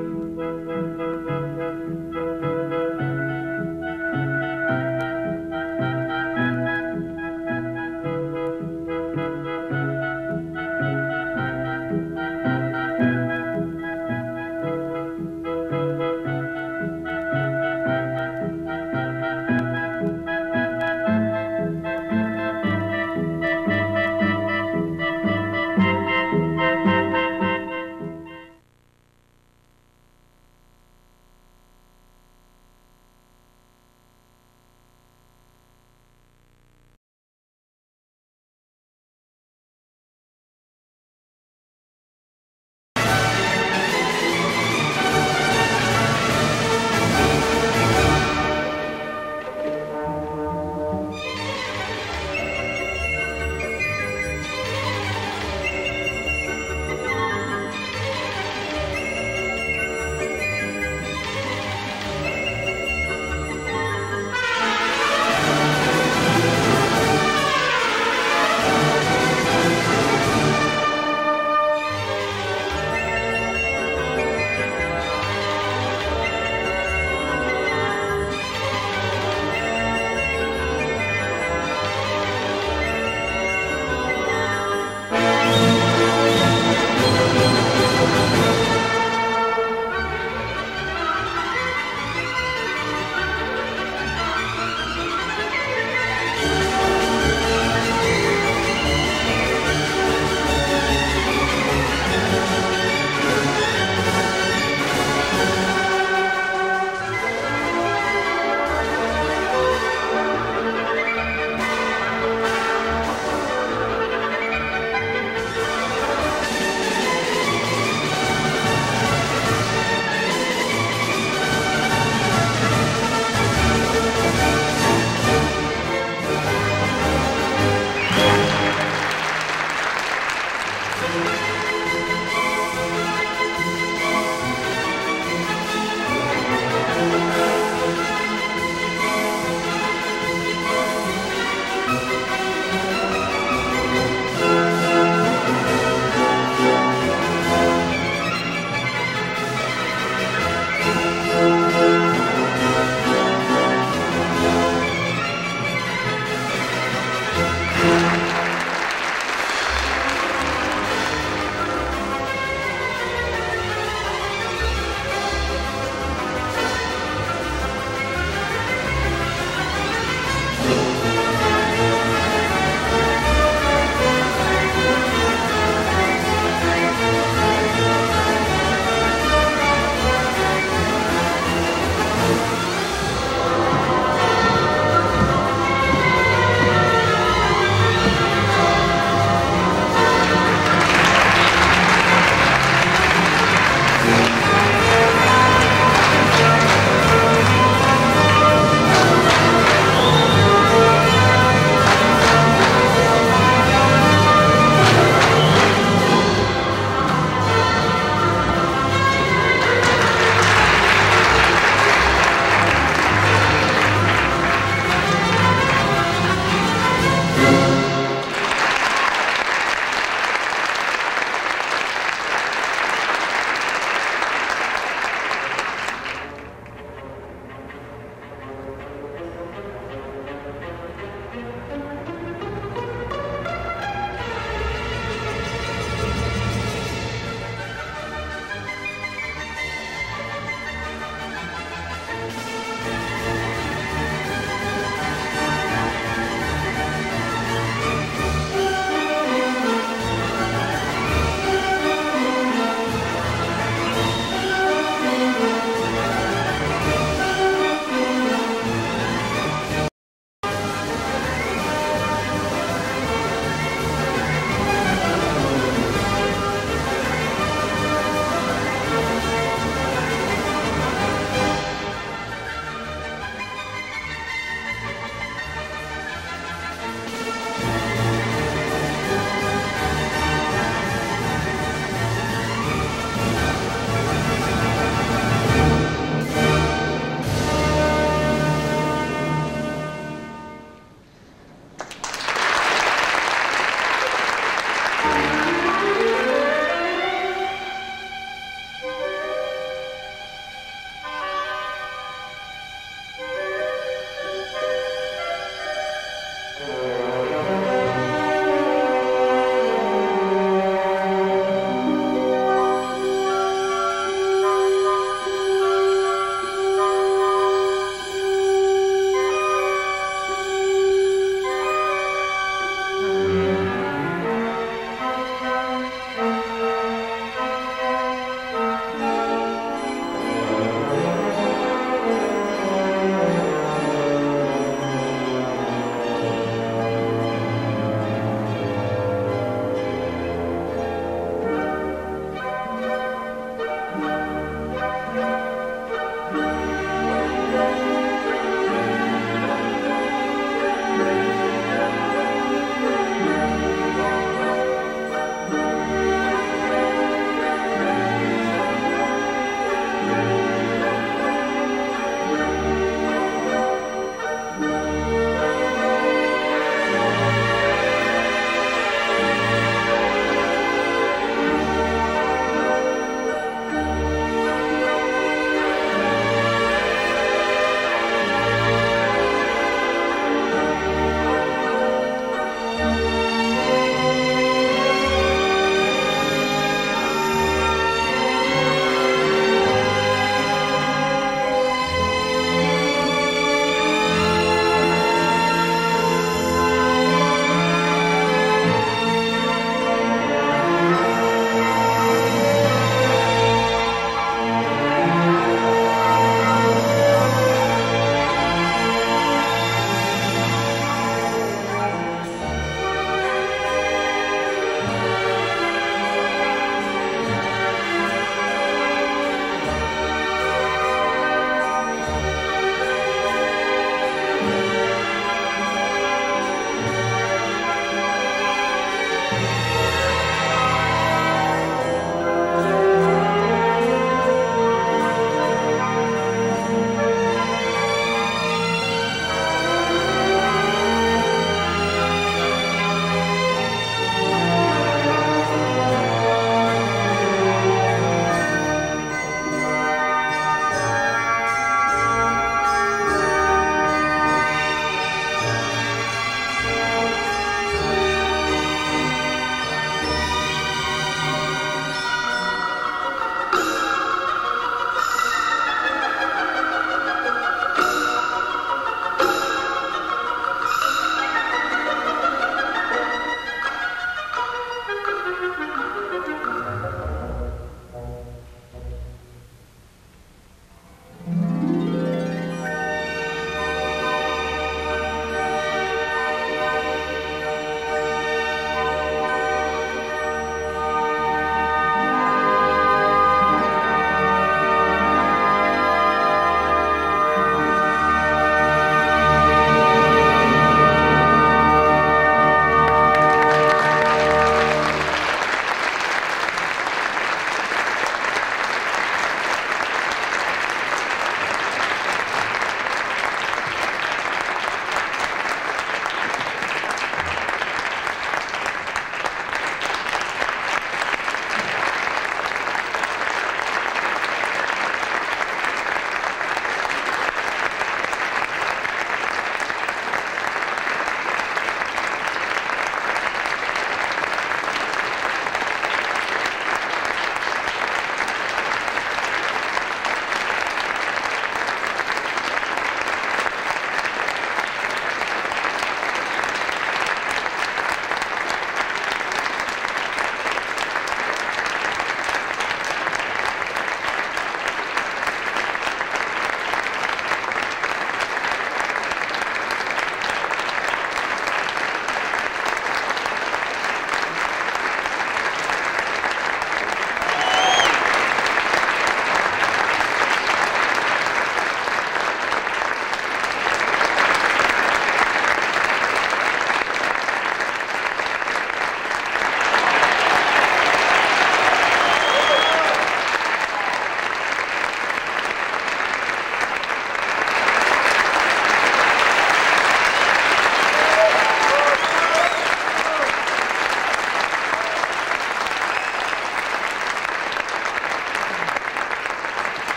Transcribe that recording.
Música